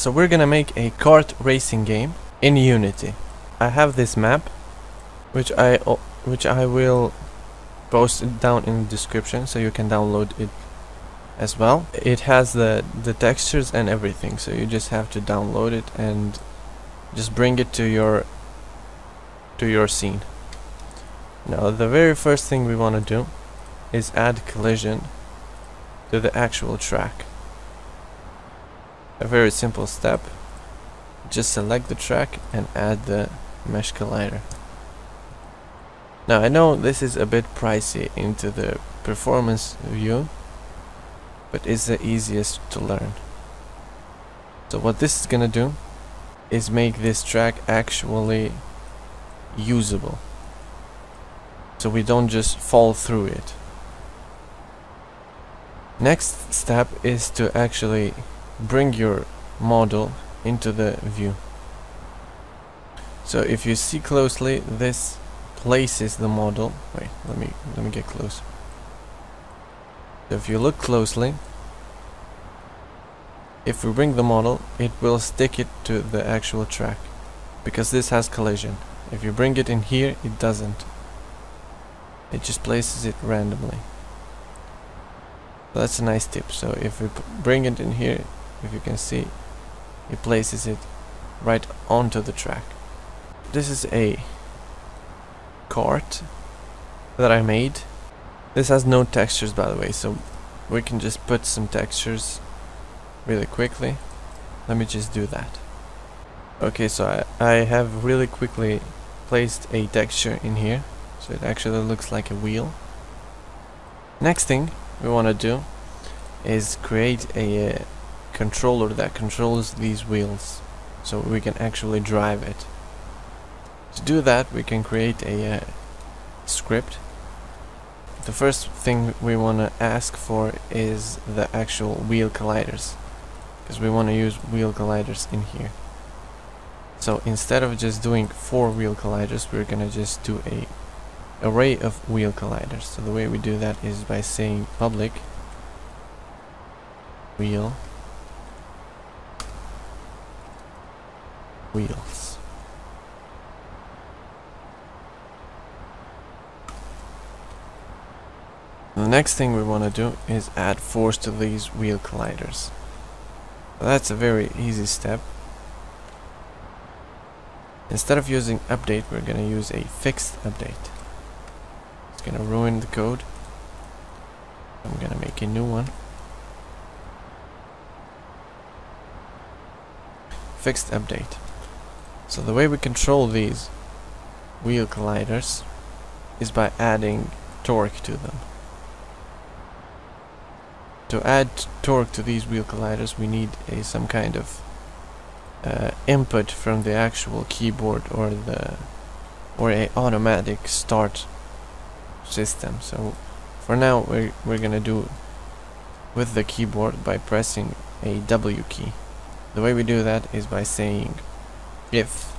So we're gonna make a kart racing game in Unity. I have this map, which I which I will post it down in the description so you can download it as well. It has the the textures and everything, so you just have to download it and just bring it to your to your scene. Now the very first thing we want to do is add collision to the actual track. A very simple step. Just select the track and add the mesh collider. Now I know this is a bit pricey into the performance view, but it's the easiest to learn. So what this is gonna do is make this track actually usable. So we don't just fall through it. Next step is to actually bring your model into the view. So if you see closely, this places the model. Wait, let me let me get close. If you look closely, if we bring the model, it will stick it to the actual track because this has collision. If you bring it in here, it doesn't. It just places it randomly. That's a nice tip. So if we bring it in here, if you can see, it places it right onto the track. This is a kart that I made. This has no textures by the way, so we can just put some textures really quickly. Let me just do that. Okay, so I, I have really quickly placed a texture in here, so it actually looks like a wheel. Next thing we want to do is create a uh, controller that controls these wheels, so we can actually drive it. To do that, we can create a uh, script. The first thing we want to ask for is the actual wheel colliders, because we want to use wheel colliders in here. So instead of just doing four wheel colliders, we're gonna just do a array of wheel colliders. So the way we do that is by saying public wheel wheels. The next thing we want to do is add force to these wheel colliders. That's a very easy step. Instead of using update, we're going to use a fixed update. It's going to ruin the code. I'm going to make a new one. Fixed update. So the way we control these wheel colliders is by adding torque to them. To add torque to these wheel colliders we need a some kind of uh, input from the actual keyboard or the or a automatic start system. So for now we're, we're gonna do with the keyboard by pressing a W key. The way we do that is by saying if.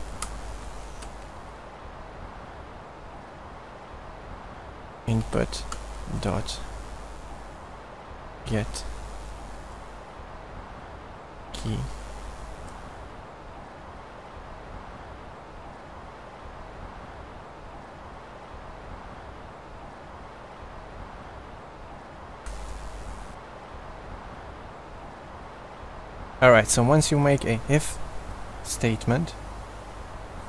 Input dot get key. Alright, so once you make a if statement,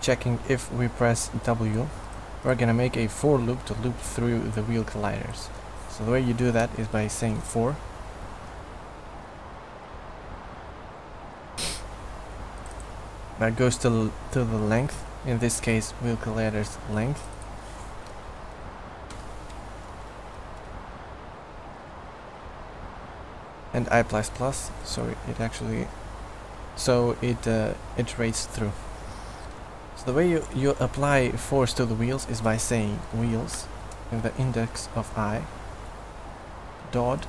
checking if we press W, we're gonna make a for loop to loop through the wheel colliders. So the way you do that is by saying for that goes to, to the length, in this case wheel colliders length. And i plus plus, so it actually so it uh, iterates through. So the way you, you apply force to the wheels is by saying wheels in the index of i dot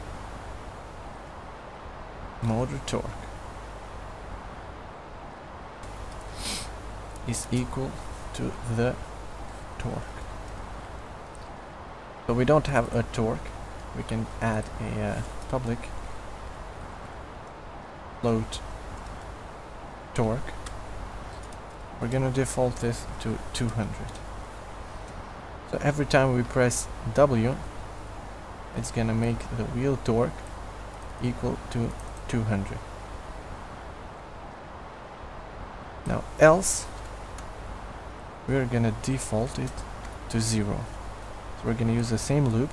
motor torque is equal to the torque. So we don't have a torque, we can add a uh, public float torque. We're gonna default this to 200. So every time we press W, it's gonna make the wheel torque equal to 200. Now else, we're gonna default it to zero. So we're gonna use the same loop.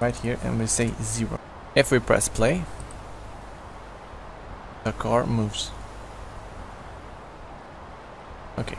Right here and we say zero. If we press play, the car moves. Okay,